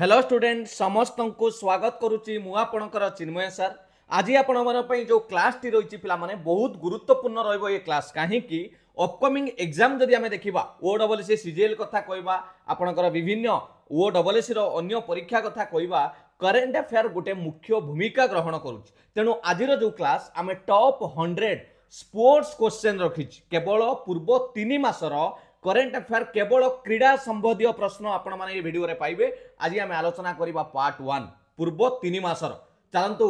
Hello student সমস্ত স্বাগত করুছি মু আপনার চিন্ময় স্যার আজ আপনার যে ক্লাসটি রয়েছে পিলামানে বহুত গুরুত্বপূর্ণ রহব এ ক্লাস কাহিকি অপকমিং এক্সাম যদি আমি দেখিবা ও ডবল সি সিজিএল কথা কইবা আপনার বিভিন্ন ও ডবল সির অন্য পরীক্ষা কথা কইবা করেন্ট আফেয়ার গোটে মুখ্য ভূমিকা গ্রহণ করুছি তেণু আজির যে ক্লাস আমি টপ হন্ড্রেড স্পোর্টস কোশ্চেন রখিছি কেবল পূর্ব তিন মাসর করেন্ট আফেয়ার কেবল ক্রীড়া সম্বন্ধীয় প্রশ্ন আপনার এই ভিডিওরে পাইবে আজ আমি আলোচনা করা পার্ট ওয়ান পূর্ব তিন মাসর ଚାଲନ୍ତୁ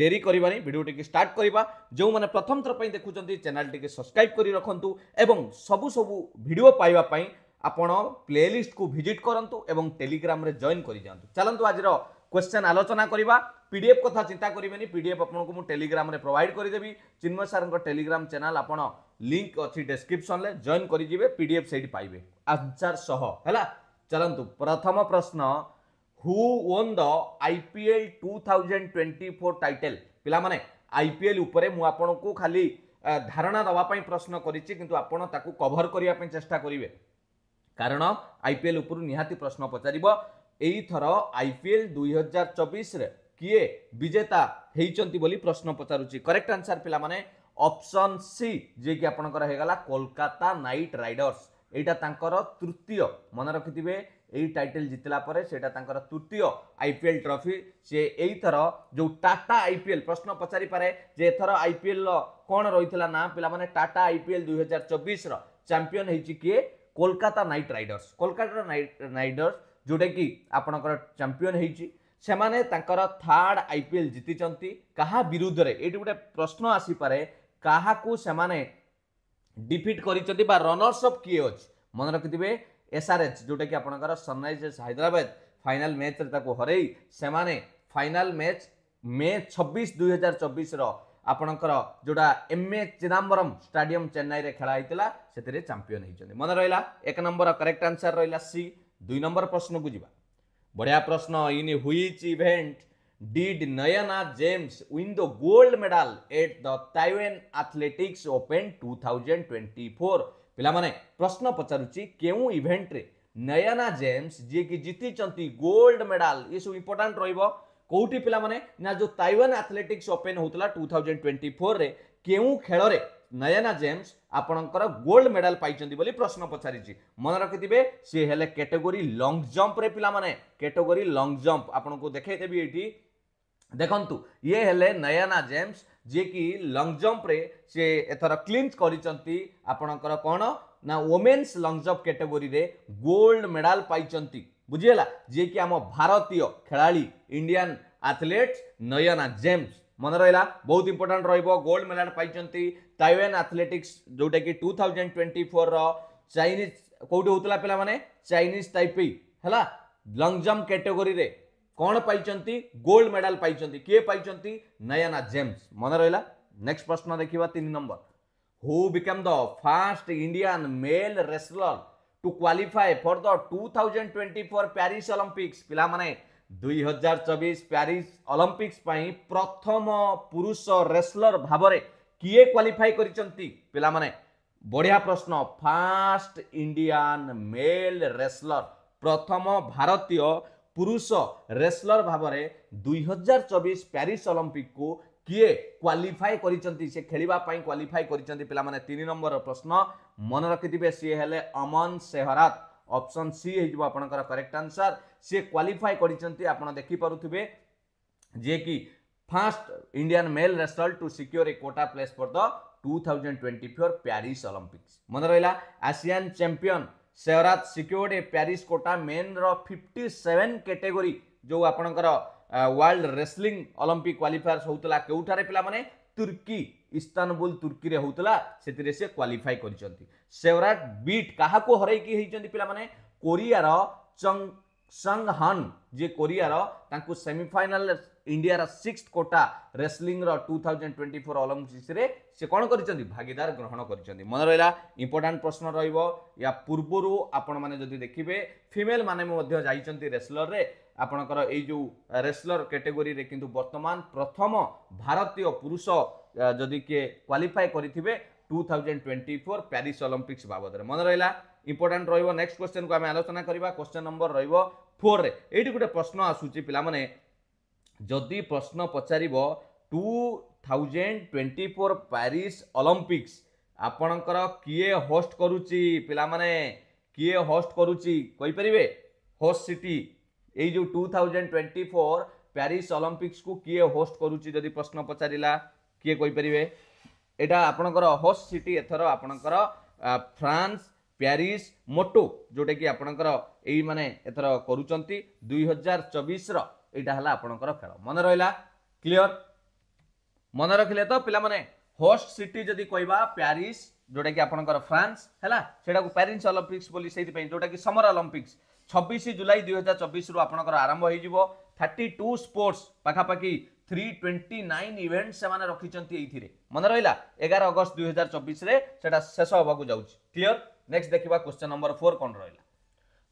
ଡେରି କରିବାନି ଭିଡ଼ିଓଟିକି ଷ୍ଟାର୍ଟ କରିବା ଯେଉଁମାନେ ପ୍ରଥମ ଥର ପାଇଁ ଦେଖୁଛନ୍ତି ଚ୍ୟାନେଲ୍ଟିକି ସବସ୍କ୍ରାଇବ୍ କରି ରଖନ୍ତୁ ଏବଂ ସବୁ ସବୁ ଭିଡ଼ିଓ ପାଇବା ପାଇଁ ଆପଣ ପ୍ଲେଲିଷ୍ଟକୁ ଭିଜିଟ୍ କରନ୍ତୁ ଏବଂ ଟେଲିଗ୍ରାମରେ ଜଏନ୍ କରିଯାଆନ୍ତୁ ଚାଲନ୍ତୁ ଆଜିର କ୍ୱେଶ୍ଚନ୍ ଆଲୋଚନା କରିବା ପି ଡି ଏଫ୍ କଥା ଚିନ୍ତା କରିବେନି ପି ଡି ଏଫ୍ ଆପଣଙ୍କୁ ମୁଁ ଟେଲିଗ୍ରାମରେ ପ୍ରୋଭାଇଡ଼ କରିଦେବି ଚିନ୍ମୟ ସାର୍ଙ୍କ ଟେଲିଗ୍ରାମ ଚ୍ୟାନେଲ୍ ଆପଣ লিঙ্ক অছি ডেসক্রিপশনলে জয়েন করিযে পিডিএফ সেইটি পাইবে আনসার সহ হল চলতু প্রথম প্রশ্ন who won the IPL two thousand twenty four title ପିଲାମାନେ ଆଇପିଏଲ୍ ଉପରେ ମୁଁ ଆପଣଙ୍କୁ ଖାଲି ଧାରଣା ଦେବା ପାଇଁ ପ୍ରଶ୍ନ କରିଛି କିନ୍ତୁ ଆପଣ ତାକୁ କଭର କରିବା ପାଇଁ ଚେଷ୍ଟା କରିବେ କାରଣ ଆଇପିଏଲ୍ ଉପରୁ ନିହାତି ପ୍ରଶ୍ନ ପଚାରିବ ଏଇଥର ଆଇପିଏଲ୍ ଦୁଇ ହଜାର ଚବିଶରେ କିଏ ବିଜେତା ହେଇଛନ୍ତି ବୋଲି ପ୍ରଶ୍ନ ପଚାରୁଛି କରେକ୍ଟ ଆନ୍ସର ପିଲାମାନେ অপশন সি যিকি আপনার হয়ে গলা কলকাতা নাইট রাইডর্স এইটা তাঁকর তৃতীয় মনে রাখিবে এই টাইটেল জিতলা পরে সেটা তাঁকর তৃতীয় আইপিএল ট্রফি সে এইথর যে টাটা আইপিএল প্রশ্ন পচারি পারে যে এথর আইপিএল কোণ রয়েছে না পিলা মানে টাটা আইপিএল দুই হাজার চব্বিশর চ্যাম্পিয়ন হয়েছে কি Kolkata Knight Riders Kolkata Knight Riders ଯେଉଁଟାକି ଆପଣଙ୍କର ଚାମ୍ପିଅନ୍ ହେଇଛି ସେମାନେ ତାଙ୍କର ଥାର୍ଡ଼ ଆଇ ପି ଏଲ୍ ଜିତିଛନ୍ତି କାହା ବିରୁଦ୍ଧରେ ଏଇଠି ଗୋଟେ ପ୍ରଶ୍ନ ଆସିପାରେ କାହାକୁ ସେମାନେ ଡିଫିଟ୍ କରିଛନ୍ତି ବା ରନର୍ସ ଅଫ୍ କିଏ ଅଛି ମନେ ରଖିଥିବେ ଏସ୍ଆର୍ଏଚ୍ ଯେଉଁଟାକି ଆପଣଙ୍କର ସନରାଇଜର୍ସ ହାଇଦ୍ରାବାଦ ଫାଇନାଲ୍ ମ୍ୟାଚ୍ରେ ତାକୁ ହରେଇ ସେମାନେ ଫାଇନାଲ୍ ମ୍ୟାଚ୍ ମେ ଛବିଶ ଦୁଇହଜାର ଚବିଶର ଆପଣଙ୍କର ଯେଉଁଟା ଏମ୍ ଏ ଚିଦାମ୍ବରମ୍ ଷ୍ଟାଡିୟମ୍ ଚେନ୍ନାଇରେ ଖେଳା ହେଇଥିଲା ସେଥିରେ ଚାମ୍ପିଅନ୍ ହେଇଛନ୍ତି ମନେ ରହିଲା ଏକ ନମ୍ବର କରେକ୍ଟ ଆନ୍ସର୍ ରହିଲା ସି ଦୁଇ ନମ୍ବର ପ୍ରଶ୍ନକୁ ଯିବା ବଢ଼ିଆ ପ୍ରଶ୍ନ in which event did Nayana James win the gold medal at the Taiwan Athletics Open 2024? ପିଲାମାନେ ପ୍ରଶ୍ନ ପଚାରୁଛି କେଉଁ ଇଭେଣ୍ଟରେ ନୟନା ଜେମ୍ସ ଯିଏକି ଜିତିଛନ୍ତି ଗୋଲ୍ଡ ମେଡାଲ ଏସବୁ ଇମ୍ପୋର୍ଟାଣ୍ଟ ରହିବ କେଉଁଠି ପିଲାମାନେ ନା ଯେଉଁ ତାଇୱାନ ଆଥଲେଟିକ୍ସ ଓପେନ୍ ହେଉଥିଲା ଟୁ ଥାଉଜେଣ୍ଡ ଟ୍ୱେଣ୍ଟି ଫୋର୍ରେ କେଉଁ ଖେଳରେ ନୟନା ଜେମ୍ସ ଆପଣଙ୍କର ଗୋଲ୍ଡ ମେଡାଲ ପାଇଛନ୍ତି ବୋଲି ପ୍ରଶ୍ନ ପଚାରିଛି ମନେ ରଖିଥିବେ ସିଏ ହେଲେ କ୍ୟାଟେଗୋରୀ ଲଙ୍ଗ୍ ଜମ୍ପରେ ପିଲାମାନେ କ୍ୟାଟେଗୋରୀ ଲଙ୍ଗ୍ ଜମ୍ପ ଆପଣଙ୍କୁ ଦେଖେଇଦେବି ଏଇଠି देखु ये हेले नयाना जेम्स जी कि लंग जम्प्रे सी एथर क्लींस कर कौन ना ओमेन्स लंग जम्प कैटेगोरी रे गोल्ड मेडल पाई बुझेगा जी कि आम भारतीय खेला इंडियान आथलेट नयाना जेम्स मन रहा बहुत इंपोर्टाट रोल्ड मेडल पाई तैवेन आथलेटिक्स जोटा कि टू थाउजेंड ट्वेंटी फोर रईनिज कौट होता पे चाइनिज टाइप है लंग जम्प कैटेगोरी कौन पाई गोल्ड मेडाल पाई किए पाई नयना जेम्स मन रहा नेक्स्ट प्रश्न देखा तीन number who become the first Indian male wrestler to qualify for the two thousand twenty four Paris Olympics पाने दुई हजार चबिश प्यारिस अलंपिक्स प्रथम पुरुष रेसलर भाव में किए क्वालिफाए कर बढ़िया प्रश्न फास्ट इंडियन मेल रेसलर प्रथम भारतीय ପୁରୁଷ ରେସ୍ଲର ଭାବରେ ଦୁଇହଜାର ଚବିଶ ପ୍ୟାରିସ୍ ଅଲିମ୍ପିକକୁ କିଏ କ୍ୱାଲିଫାଏ କରିଛନ୍ତି ସେ ଖେଳିବା ପାଇଁ କ୍ୱାଲିଫାଏ କରିଛନ୍ତି ପିଲାମାନେ ତିନି ନମ୍ବରର ପ୍ରଶ୍ନ ମନେ ରଖିଥିବେ ସିଏ ହେଲେ ଅମନ ସେହରାତ ଅପସନ୍ ସି ହେଇଯିବ ଆପଣଙ୍କର କରେକ୍ଟ ଆନ୍ସର ସିଏ କ୍ୱାଲିଫାଏ କରିଛନ୍ତି ଆପଣ ଦେଖିପାରୁଥିବେ ଯିଏକି first Indian male wrestler to secure a quota place for the two thousand twenty four Paris Olympics ମନେ ରହିଲା ଆସିଆନ୍ ଚାମ୍ପିୟନ୍ सेवराज सिक्योर्ड ए ପ୍ୟାରିସ୍ କୋଟା ମେନ୍ର ଫିଫ୍ଟି ସେଭେନ୍ କ୍ୟାଟେଗୋରୀ ଯେଉଁ ଆପଣଙ୍କର ୱାର୍ଲଡ ରେସଲିଂ ଅଲମ୍ପିକ୍ କ୍ୱାଲିଫାୟର୍ସ ହେଉଥିଲା କେଉଁଠାରେ ପିଲାମାନେ ତୁର୍କୀ ଇସ୍ତାନବୁଲ ତୁର୍କୀରେ ହେଉଥିଲା ସେଥିରେ ସେ କ୍ୱାଲିଫାଇ କରିଛନ୍ତି ସେୱରାଟ ବିଟ୍ କାହାକୁ ହରାଇକି ହେଇଛନ୍ତି ପିଲାମାନେ କୋରିଆର ଚଙ୍ଗ ସଙ୍ଗ ହନ୍ ଯିଏ କୋରିଆର ତାଙ୍କୁ ସେମିଫାଇନାଲ ଇଣ୍ଡିଆର ସିକ୍ସ କୋଟା ରେସଲିଂର ଟୁ ଥାଉଜେଣ୍ଡ ଟ୍ୱେଣ୍ଟି ଫୋର୍ ଅଲମ୍ପିକ୍ସରେ ସେ କ'ଣ କରିଛନ୍ତି ଭାଗିଦାର ଗ୍ରହଣ କରିଛନ୍ତି ମନେ ରହିଲା ଇମ୍ପୋର୍ଟାଣ୍ଟ ପ୍ରଶ୍ନ ରହିବ ୟା ପୂର୍ବରୁ ଆପଣମାନେ ଯଦି ଦେଖିବେ ଫିମେଲ୍ ମାନେ ମଧ୍ୟ ଯାଇଛନ୍ତି ରେସଲର୍ରେ ଆପଣଙ୍କର ଏଇ ଯେଉଁ ରେସଲର୍ କ୍ୟାଟେଗୋରୀରେ କିନ୍ତୁ ବର୍ତ୍ତମାନ ପ୍ରଥମ ଭାରତୀୟ ପୁରୁଷ ଯଦି କିଏ କ୍ୱାଲିଫାଏ କରିଥିବେ two thousand twenty four Paris Olympics ବାବଦରେ ମନେ ରହିଲା ଇମ୍ପୋର୍ଟାଣ୍ଟ ରହିବ ନେକ୍ସଟ କ୍ୱେଶ୍ଚନକୁ ଆମେ ଆଲୋଚନା କରିବା କ୍ୱେଶ୍ଚନ ନମ୍ବର ରହିବ ଫୋର୍ରେ ଏଇଠି ଗୋଟେ ପ୍ରଶ୍ନ ଆସୁଛି ପିଲାମାନେ ଯଦି ପ୍ରଶ୍ନ ପଚାରିବ two thousand twenty four Paris Olympics ଆପଣଙ୍କର କିଏ ହୋଷ୍ଟ କରୁଛି ପିଲାମାନେ କିଏ ହୋଷ୍ଟ କରୁଛି କହିପାରିବେ ହୋଷ୍ଟ ସିଟି ଏଇ ଯେଉଁ two thousand twenty four Paris ଅଲମ୍ପିକ୍ସକୁ କିଏ ହୋଷ୍ଟ କରୁଛି ଯଦି ପ୍ରଶ୍ନ ପଚାରିଲା କିଏ କହିପାରିବେ ଏଇଟା ଆପଣଙ୍କର ହୋଷ୍ଟ ସିଟି ଏଥର ଆପଣଙ୍କର ଫ୍ରାନ୍ସ ପ୍ୟାରିସ୍ ମୋଟୋ ଯେଉଁଟାକି ଆପଣଙ୍କର ଏଇ ମାନେ ଏଥର କରୁଛନ୍ତି ଦୁଇ ହଜାର ଚବିଶର ଏଇଟା ହେଲା ଆପଣଙ୍କର ଖେଳ ମନେ ରହିଲା କ୍ଲିଅର ମନେ ରଖିଲେ ତ ପିଲାମାନେ ହୋଷ୍ଟ ସିଟି ଯଦି କହିବା ପ୍ୟାରିସ୍ ଯେଉଁଟାକି ଆପଣଙ୍କର ଫ୍ରାନ୍ସ ହେଲା ସେଇଟାକୁ ପ୍ୟାରିସ୍ ଅଲମ୍ପିକ୍ସ ବୋଲି ସେଇଥିପାଇଁ ଯେଉଁଟାକି ସମର ଅଲମ୍ପିକ୍ସ ଛବିଶ ଜୁଲାଇ ଦୁଇ ହଜାର ଚବିଶରୁ ଆପଣଙ୍କର ଆରମ୍ଭ ହୋଇଯିବ ଥାର୍ଟି ଟୁ ସ୍ପୋର୍ଟସ୍ ପାଖାପାଖି থ্রি টোয়েন্টি নাইন ইভেন্ট সে রক্ষিছেন এইথিরে মনে রহলা এগার অগস্ট দুই হাজার চবিশে সেটা শেষ হওয়া যাচ্ছে ক্লিয়ার নেক্সট দেখা কোশ্চেন নম্বর ফোর কম রহলা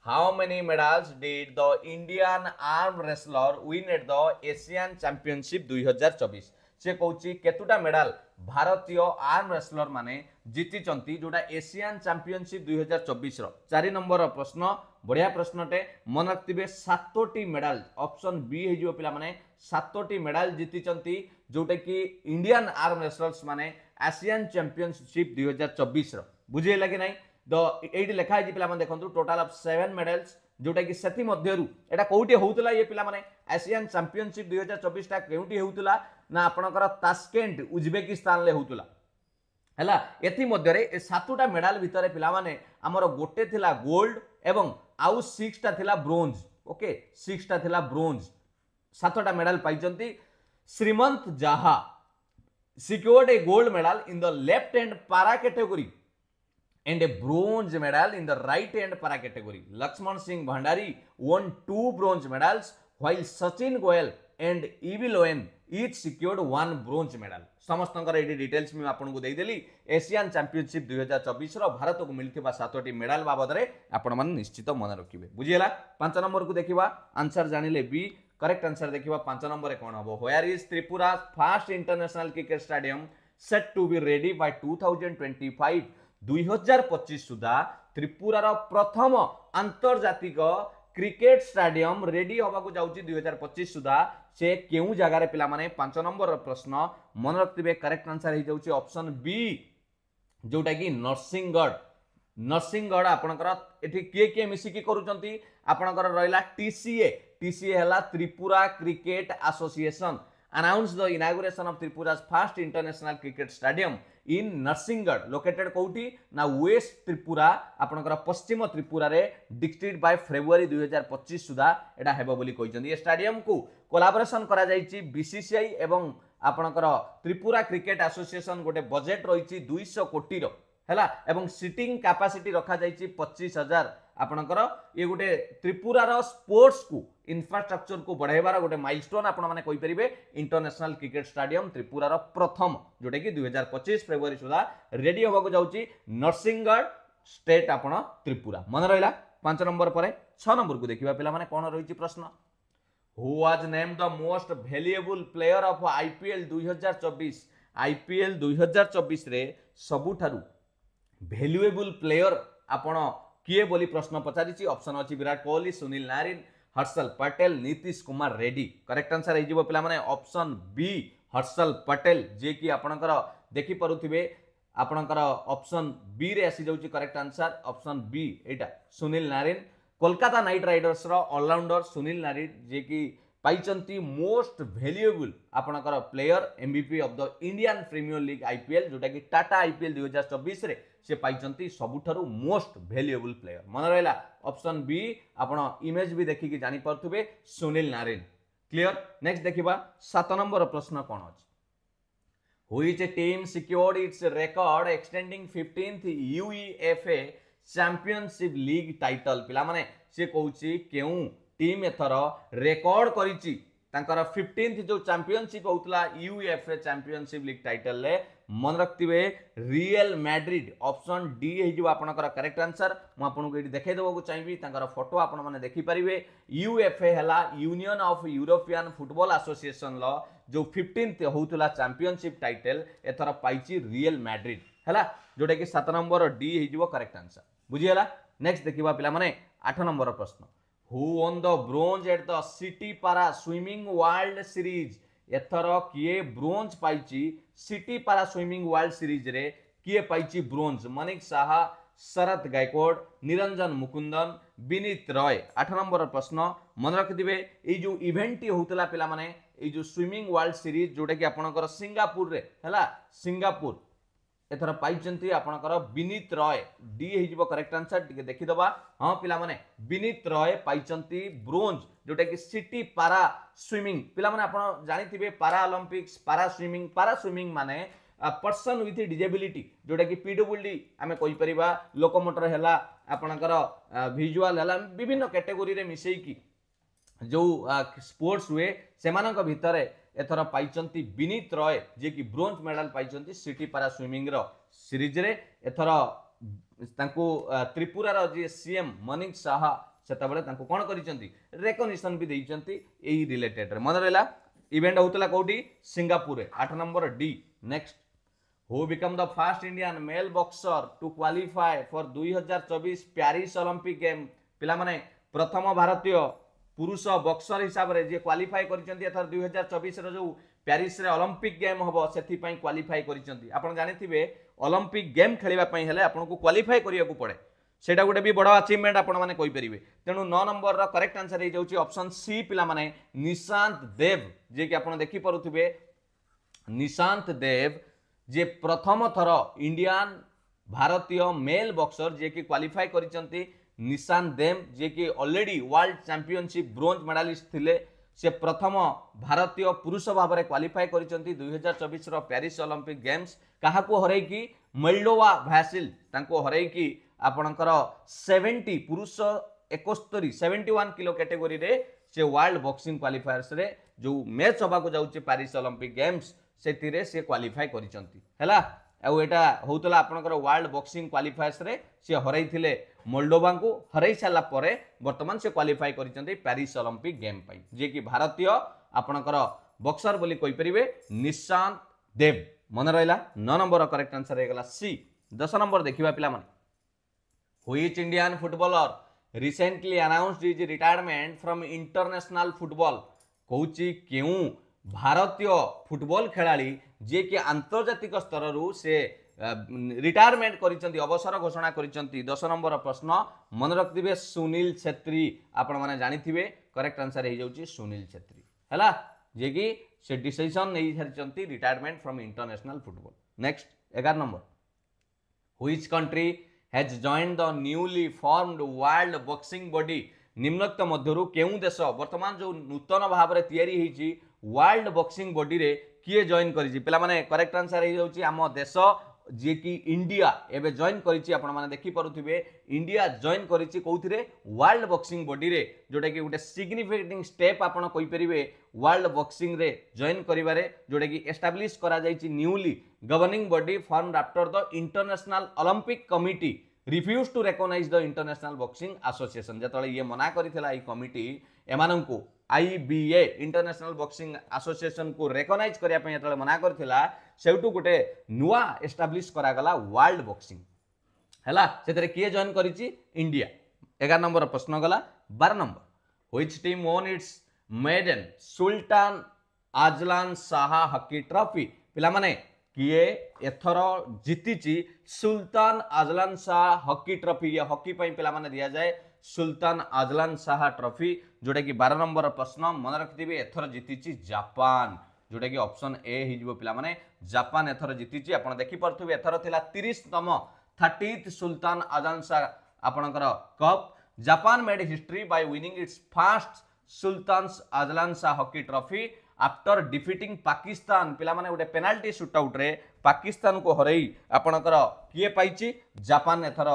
How many medals did the Indian arm wrestler win at the Asian Championship 2024? ସେ କହୁଛି କେତୁଟା ମେଡାଲ ଭାରତୀୟ ଆର୍ମ ରେସଲର ମାନେ ଜିତିଛନ୍ତି ଯେଉଁଟା ଏସିଆନ୍ ଚାମ୍ପିଅନସିପ୍ ଦୁଇ ହଜାର ଚବିଶର ଚାରି ନମ୍ବରର ପ୍ରଶ୍ନ ବଢ଼ିଆ ପ୍ରଶ୍ନଟେ ମନେ ରଖିଥିବେ ସାତଟି ମେଡାଲ ଅପସନ୍ ବି ହେଇଯିବ ପିଲାମାନେ ସାତଟି ମେଡାଲ ଜିତିଛନ୍ତି ଯେଉଁଟାକି ଇଣ୍ଡିଆନ୍ ଆର୍ମ ରେସଲର୍ସ ମାନେ ଆସିଆନ୍ ଚାମ୍ପିଅନସିପ୍ ଦୁଇ ହଜାର ଚବିଶର ବୁଝି ହେଲା କି ନାହିଁ द एटी लिखा है पिला देखो टोटाल अफ सेवेन मेडल्स जोटा कि से एटा कौटी होता ये पे एसीआन चैंपियनशिप दुई हजार चबिशटा क्योंटी होता ना आपणकर तास्केट उजबेकिस्तान होता ହେଲା ଏଥିମଧ୍ୟରେ ଏ ସାତଟା ମେଡାଲ ଭିତରେ ପିଲାମାନେ ଆମର ଗୋଟେ ଥିଲା ଗୋଲ୍ଡ ଏବଂ ଆଉ ସିକ୍ସଟା ଥିଲା ବ୍ରୋଞ୍ଜ ଓକେ ସିକ୍ସଟା ଥିଲା ବ୍ରୋଞ୍ଜ ସାତଟା ମେଡାଲ ପାଇଛନ୍ତି Shrimant Jha secured a gold medal in the left hand para category and a bronze medal in the right and para category Laxman Singh Bhandari won two bronze medals while Sachin Goyal and evil owen each secured one bronze medal समस्तर ये details मुझे आपको देदेली Asian चंपिशिप दुईार चौबीस भारत को मिलता सतोट medal बाबद निश्चित मन रखिए बुझेगा पांच नंबर को देखा आंसर जान लें बी करेक्ट आंसर देखा पांच नंबर कौन हम where is Tripura first international cricket stadium set to be ready by two thousand twenty five ଦୁଇ ହଜାର ପଚିଶ ସୁଦ୍ଧା ତ୍ରିପୁରାର ପ୍ରଥମ ଆନ୍ତର୍ଜାତିକ କ୍ରିକେଟ ଷ୍ଟାଡିୟମ ରେଡି ହେବାକୁ ଯାଉଛି ଦୁଇ ହଜାର ପଚିଶ ସୁଦ୍ଧା ସେ କେଉଁ ଜାଗାରେ ପିଲାମାନେ ପାଞ୍ଚ ନମ୍ବରର ପ୍ରଶ୍ନ ମନେ ରଖିଥିବେ କରେକ୍ଟ ଆନ୍ସର ହେଇଯାଉଛି ଅପସନ୍ ବି ଯେଉଁଟାକି ନରସିଂଗଡ଼ ନରସିଂଗଡ଼ ଆପଣଙ୍କର ଏଠି କିଏ କିଏ ମିଶିକି କରୁଛନ୍ତି ଆପଣଙ୍କର ରହିଲା ଟିସିଏ ଟିସିଏ ହେଲା Tripura cricket association announced the inauguration of Tripura's first international cricket stadium in Narsingarh located କେଉଁଠି ନା ୱେଷ୍ଟ ତ୍ରିପୁରା ଆପଣଙ୍କର ପଶ୍ଚିମ ତ୍ରିପୁରାରେ ଡିଷ୍ଟ୍ରିକ୍ଟ ବାଇ ଫେବୃଆରୀ ଦୁଇହଜାର ପଚିଶ ସୁଦ୍ଧା ଏଇଟା ହେବ ବୋଲି କହିଛନ୍ତି ଏ ଷ୍ଟାଡିୟମକୁ କୋଲାବରେସନ୍ କରାଯାଇଛି ବିସିସିଆଇ ଏବଂ ଆପଣଙ୍କର ତ୍ରିପୁରା କ୍ରିକେଟ୍ ଆସୋସିଏସନ୍ ଗୋଟେ ବଜେଟ୍ ରହିଛି ଦୁଇଶହ କୋଟିର ହେଲା ଏବଂ ସିଟିଂ କାପାସିଟି ରଖାଯାଇଛି ପଚିଶ ହଜାର ଆପଣଙ୍କର ଇଏ ଗୋଟେ ତ୍ରିପୁରାର ସ୍ପୋର୍ଟସକୁ ଇନଫ୍ରାଷ୍ଟ୍ରକ୍ଚରକୁ ବଢ଼ାଇବାର ଗୋଟେ ମାଇଲଷ୍ଟୋନ୍ ଆପଣମାନେ କହିପାରିବେ ଇଣ୍ଟରନ୍ୟାସନାଲ୍ କ୍ରିକେଟ୍ ଷ୍ଟାଡିୟମ୍ ତ୍ରିପୁରାର ପ୍ରଥମ ଯେଉଁଟାକି ଦୁଇହଜାର ପଚିଶ ଫେବୃଆରୀ ସୁଦ୍ଧା ରେଡ଼ି ହେବାକୁ ଯାଉଛି ନରସିଂଗଡ଼ ଷ୍ଟେଟ୍ ଆପଣ ତ୍ରିପୁରା ମନେ ରହିଲା ପାଞ୍ଚ ନମ୍ବର ପରେ ଛଅ ନମ୍ବରକୁ ଦେଖିବା ପିଲାମାନେ କ'ଣ ରହିଛି ପ୍ରଶ୍ନ who was named the most valuable player of I P L ଦୁଇହଜାର ଚବିଶ ଆଇ ପି ଏଲ୍ ଦୁଇହଜାର ଚବିଶରେ ସବୁଠାରୁ ଭ୍ୟାଲୁଏବୁଲ୍ ପ୍ଲେୟର ଆପଣ किए बोली प्रश्न पचारी अप्सन अच्छी Virat Kohli Sunil Narine Harshal Patel Nitish Kumar Reddy correct answer हो पाने अप्सन बी हर्षल पटेल जी कि आपणकर देखिपे आपणकर अप्सन बी रे आसी करेक्ट आंसर अप्सन बी एटा Sunil Narine Kolkata Knight Riders allrounder Sunil Narine ji कि पाई मोस्ट भैल्युएबुल आपणकर प्लेयर एम B of the Indian premier league IPL जोटा कि टाटा आईपीएल दुई हजार चबीस সে পাইছেন সবুঠার মোস্ট ভ্যালুয়েবল প্লেয়র মনে রহলা অপশন বি আপনার ইমেজ বি দেখি জাঁপারে সুনীল নারিন ক্লিয়ার নেক্সট দেখা সাত নম্বর প্রশ্ন কণ অ which team secured its record extending fifteenth UEFA championship league title পিলামানে সে কৌছি কেউ টিম এথর রেকর্ড করেছি ତାଙ୍କର ଫିଫ୍ଟିନ୍ଥ ଯେଉଁ ଚାମ୍ପିଅନସିପ୍ ହେଉଥିଲା ୟୁଏଫ୍ଏ ଚାମ୍ପିଅନସିପ୍ ଲିଗ୍ ଟାଇଟଲ୍ରେ ମନେ ରଖିଥିବେ ରିଏଲ୍ ମ୍ୟାଡ୍ରିଡ୍ ଅପସନ୍ ଡି ହେଇଯିବ ଆପଣଙ୍କର କରେକ୍ଟ ଆନ୍ସର ମୁଁ ଆପଣଙ୍କୁ ଏଠି ଦେଖାଇ ଦେବାକୁ ଚାହିଁବି ତାଙ୍କର ଫଟୋ ଆପଣମାନେ ଦେଖିପାରିବେ ୟୁଏଫ୍ଏ ହେଲା ୟୁନିୟନ୍ ଅଫ୍ ୟୁରୋପିଆନ୍ ଫୁଟବଲ୍ ଆସୋସିଏସନ୍ର ଯେଉଁ ଫିଫ୍ଟିନ୍ଥ ହେଉଥିଲା ଚାମ୍ପିଅନସିପ୍ ଟାଇଟେଲ୍ ଏଥର ପାଇଛି ରିଏଲ୍ ମ୍ୟାଡ୍ରିଡ୍ ହେଲା ଯେଉଁଟାକି ସାତ ନମ୍ବର ଡି ହେଇଯିବ କରେକ୍ଟ ଆନ୍ସର ବୁଝିଗଲା ନେକ୍ସଟ ଦେଖିବା ପିଲାମାନେ ଆଠ ନମ୍ବର ପ୍ରଶ୍ନ who won the bronze at the city para swimming world series ଏଥର କିଏ ବ୍ରୋଞ୍ଜ ପାଇଛି ସିଟି ପାରା ସୁଇମିଂ ୱାର୍ଲଡ ସିରିଜରେ କିଏ ପାଇଛି ବ୍ରୋଞ୍ଜ ମନିକ ଶାହା ଶରତ ଗାଇକୋଡ଼ ନିରଞ୍ଜନ ମୁକୁନ୍ଦନ ବିନୀତ ରୟ ଆଠ ନମ୍ବର ପ୍ରଶ୍ନ ମନେ ରଖିଥିବେ ଏଇ ଯେଉଁ ଇଭେଣ୍ଟଟି ହେଉଥିଲା ପିଲାମାନେ ଏଇ ଯେଉଁ ସୁଇମିଂ ୱାର୍ଲଡ ସିରିଜ ଯେଉଁଟାକି ଆପଣଙ୍କର ସିଙ୍ଗାପୁରରେ ହେଲା ସିଙ୍ଗାପୁର ଏଥର ପାଇଛନ୍ତି ଆପଣଙ୍କର ବିନୀତ ରୟ ଡି ହେଇଯିବ କରେକ୍ଟ ଆନ୍ସର ଟିକେ ଦେଖିଦେବା ହଁ ପିଲାମାନେ ବିନୀତ ରୟ ପାଇଛନ୍ତି ବ୍ରୋଞ୍ଜ ଯେଉଁଟାକି ସିଟି ପାରା ସୁଇମିଂ ପିଲାମାନେ ଆପଣ ଜାଣିଥିବେ para Olympics para swimming para swimming ମାନେ ପର୍ସନ୍ ୱିଥ୍ ଡିଜେବିଲିଟି ଯେଉଁଟାକି ପି ଡବ୍ଲ୍ୟୁ ଡି ଆମେ କହିପାରିବା ଲୋକମୋଟର ହେଲା ଆପଣଙ୍କର ଭିଜୁଆଲ୍ ହେଲା ବିଭିନ୍ନ କ୍ୟାଟେଗୋରିରେ ମିଶାଇକି ଯେଉଁ ସ୍ପୋର୍ଟସ୍ ହୁଏ ସେମାନଙ୍କ ଭିତରେ ଏଥର ପାଇଛନ୍ତି ବିନୀତ ରୟ ଯିଏକି ବ୍ରୋଞ୍ଜ ମେଡ଼ାଲ ପାଇଛନ୍ତି ସିଟି ପାରା ସୁଇମିଂର ସିରିଜରେ ଏଥର ତାଙ୍କୁ ତ୍ରିପୁରାର ଯିଏ ସିଏମ୍ ମନିକ ଶାହା ସେତେବେଳେ ତାଙ୍କୁ କ'ଣ କରିଛନ୍ତି ରେକଗ୍ନିସନ୍ ବି ଦେଇଛନ୍ତି ଏଇ ରିଲେଟେଡ଼ରେ ମନେ ରହିଲା ଇଭେଣ୍ଟ ହେଉଥିଲା କେଉଁଠି ସିଙ୍ଗାପୁରରେ ଆଠ number D next who become the first Indian male boxer to qualify for ଦୁଇ ହଜାର ଚବିଶ ପ୍ୟାରିସ୍ ଅଲିମ୍ପିକ୍ ଗେମ୍ ପିଲାମାନେ ପ୍ରଥମ ଭାରତୀୟ পুরুষ বক্সর হিসাবে যে কোয়ালিফাই করেছেন এথর দুই হাজার চবিশর যে প্যারিসে অলিম্পিক গেম হব সেপাই কোয়ালিফাই করেছেন আপনার জাঁথিবে অলিম্পিক গেম খেলা হলে আপনার কোয়ালিফাই করা পড়ে সেটা গোটে বি বড় আচিভমেন্ট আপনার কইপারে তেমন ন নম্বর করেক্ট আনসর হয়ে যাচ্ছে অপসন সি পিলা মানে নিশান্ত দেব যে কি আপনার দেখিপারে নিশান্ত দেব যে প্রথম থর ইন্ডিয়ান ଭାରତୀୟ ମେଲ୍ ବକ୍ସର ଯିଏକି କ୍ୱାଲିଫାଏ କରିଛନ୍ତି ନିଶାନ ଦେମ୍ ଯିଏକି already world championship bronze medalist ଥିଲେ ସେ ପ୍ରଥମ ଭାରତୀୟ ପୁରୁଷ ଭାବରେ କ୍ୱାଲିଫାଏ କରିଛନ୍ତି ଦୁଇହଜାର ଚବିଶର ପ୍ୟାରିସ୍ ଅଲିମ୍ପିକ୍ ଗେମ୍ସ କାହାକୁ ହରାଇକି ମେଲ୍ଡୋୱା ଭ୍ୟାସିଲ୍ ତାଙ୍କୁ ହରାଇକି ଆପଣଙ୍କର ସେଭେଣ୍ଟି ପୁରୁଷ ଏକସ୍ତରୀ ସେଭେଣ୍ଟି ୱାନ୍ କିଲୋ କାଟେଗୋରୀରେ ସେ ୱାର୍ଲଡ଼ ବକ୍ସିଂ କ୍ୱାଲିଫାୟର୍ସରେ ଯେଉଁ ମ୍ୟାଚ୍ ହେବାକୁ ଯାଉଛି ପ୍ୟାରିସ୍ ଅଲିମ୍ପିକ୍ ଗେମ୍ସ ସେଥିରେ ସେ କ୍ୱାଲିଫାଏ କରିଛନ୍ତି ହେଲା ଆଉ ଏଇଟା ହେଉଥିଲା ଆପଣଙ୍କର ୱାର୍ଲଡ ବକ୍ସିଂ କ୍ୱାଲିଫାୟର୍ସରେ ସିଏ ହରାଇଥିଲେ ମୋଲ୍ଡୋଭାଙ୍କୁ ହରାଇ ସାରିଲା ପରେ ବର୍ତ୍ତମାନ ସେ କ୍ୱାଲିଫାଏ କରିଛନ୍ତି ପ୍ୟାରିସ୍ ଅଲମ୍ପିକ୍ ଗେମ୍ ପାଇଁ ଯିଏକି ଭାରତୀୟ ଆପଣଙ୍କର ବକ୍ସର ବୋଲି କହିପାରିବେ ନିଶାନ୍ତ ଦେବ ମନେ ରହିଲା ନଅ ନମ୍ବର କରେକ୍ଟ ଆନ୍ସର ହେଇଗଲା ସି ଦଶ ନମ୍ବର ଦେଖିବା ପିଲାମାନେ which Indian footballer recently announced his retirement from international football କହୁଛି କେଉଁ ଭାରତୀୟ ଫୁଟବଲ ଖେଳାଳି ଯିଏକି ଆନ୍ତର୍ଜାତିକ ସ୍ତରରୁ ସେ ରିଟାୟାରମେଣ୍ଟ କରିଛନ୍ତି ଅବସର ଘୋଷଣା କରିଛନ୍ତି ଦଶ ନମ୍ବର ପ୍ରଶ୍ନ ମନେ ରଖିଥିବେ ସୁନୀଲ ଛେତ୍ରୀ ଆପଣମାନେ ଜାଣିଥିବେ କରେକ୍ଟ ଆନ୍ସର ହେଇଯାଉଛି ସୁନୀଲ ଛେତ୍ରୀ ହେଲା ଯିଏକି ସେ decision ନେଇସାରିଛନ୍ତି retirement from international football next ଏଗାର number which country has joined the newly formed world boxing body ନିମ୍ନୋକ୍ତ ମଧ୍ୟରୁ କେଉଁ ଦେଶ ବର୍ତ୍ତମାନ ଯେଉଁ ନୂତନ ଭାବରେ ତିଆରି ହେଇଛି ওয়ার্ল্ড বକ୍ସିଂ বডিরে কিয়ে জয়েন করেছি পিলামানে করেক্ট আনসার হয়ে যাচ্ছে আম দেশ যিকি ইন্ডিয়া এবে জয়েন করেছি আপনার দেখিপারে ইন্ডিয়া জয়েন করেছি কোথায় ওয়ার্ল্ড বক্সিং বডিরে যেটাকি গোটে সিগনিফিকেটিং স্টেপ আপনার কইপারে ওয়ার্ল্ড বক্সিংরে জয়েন করবার যেটাকি এস্টাব্লিশ করা যাই newly governing body form after the international Olympic committee refused to recognise the international boxing association ଯେତେବେଳେ ଇଏ ମନା କରିଥିଲା ଏହି କମିଟି ଏମାନଙ୍କୁ I B A international boxing ଆସୋସିଏସନ୍କୁ recognise କରିବା ପାଇଁ ଯେତେବେଳେ ମନା କରିଥିଲା ସେଇଠୁ ଗୋଟେ ନୂଆ ଏଷ୍ଟାବ୍ଲିଶ୍ କରାଗଲା ୱାର୍ଲଡ ବକ୍ସିଂ ହେଲା ସେଥିରେ କିଏ ଜଏନ୍ କରିଛି ଇଣ୍ଡିଆ ଏଗାର ନମ୍ବର ପ୍ରଶ୍ନ ଗଲା ବାର number which team won its maiden Sultan Azlan Shah hockey trophy ପିଲାମାନେ କିଏ ଏଥର ଜିତିଛି Sultan Azlan Shah hockey trophy ଇଏ ହକି ପାଇଁ ପିଲାମାନେ ଦିଆଯାଏ ସୁଲତାନ ଆଜଲାନ ଶାହା ଟ୍ରଫି ଯେଉଁଟାକି ବାର ନମ୍ବର ପ୍ରଶ୍ନ ମନେ ରଖିଥିବେ ଏଥର ଜିତିଛି ଜାପାନ ଯେଉଁଟାକି ଅପସନ୍ ଏ ହେଇଯିବ ପିଲାମାନେ ଜାପାନ ଏଥର ଜିତିଛି ଆପଣ ଦେଖିପାରୁଥିବେ ଏଥର ଥିଲା ତିରିଶତମ ଥାର୍ଟିଥ୍ ସୁଲତାନ ଆଜଲାନ ଶାହା ଆପଣଙ୍କର cup Japan made history by winning its first Sultan Azlan Shah hockey trophy after defeating Pakistan ପିଲାମାନେ ଗୋଟେ ପେନାଲ୍ଟି ସୁଟ୍ ଆଉଟ୍ରେ ପାକିସ୍ତାନକୁ ହରେଇ ଆପଣଙ୍କର କିଏ ପାଇଛି ଜାପାନ ଏଥର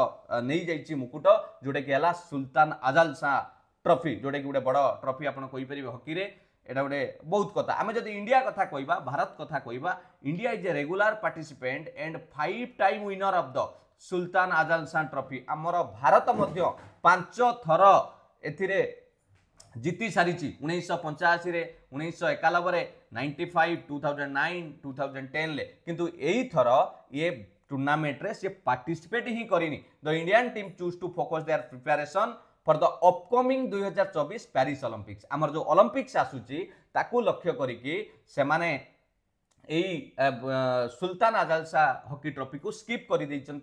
ନେଇଯାଇଛି ମୁକୁଟ ଯେଉଁଟାକି ହେଲା ସୁଲତାନ ଆଜାଲ ଶାହ ଟ୍ରଫି ଯେଉଁଟାକି ଗୋଟେ ବଡ଼ ଟ୍ରଫି ଆପଣ କହିପାରିବେ ହକିରେ ଏଇଟା ଗୋଟେ ବହୁତ କଥା ଆମେ ଯଦି ଇଣ୍ଡିଆ କଥା କହିବା ଭାରତ କଥା କହିବା India is a regular participant and five time winner of the Sultan Azlan Shah trophy ଆମର ଭାରତ ମଧ୍ୟ ପାଞ୍ଚ ଥର ଏଥିରେ ଜିତି ସାରିଛି ଉଣେଇଶହ ପଞ୍ଚାଅଶୀରେ উনিশশো একানব্বই ninety five two thousand nine two thousand টেন্রে কিন্তু এইথর ইয়ে টুর্নামেন্টরে সে পার্টিসিপেট হি করিনি the Indian team choose to focus their preparation for the upcoming দুই হাজার চবিশ প্যারিস অলিম্পিক্স আমার যে অলিম্পিক্স আসুচি তাকে লক্ষ্য করিকি সেমানে এই সুলতান আজালসা হকি ট্রফিকু স্কিপ করে দিয়েছেন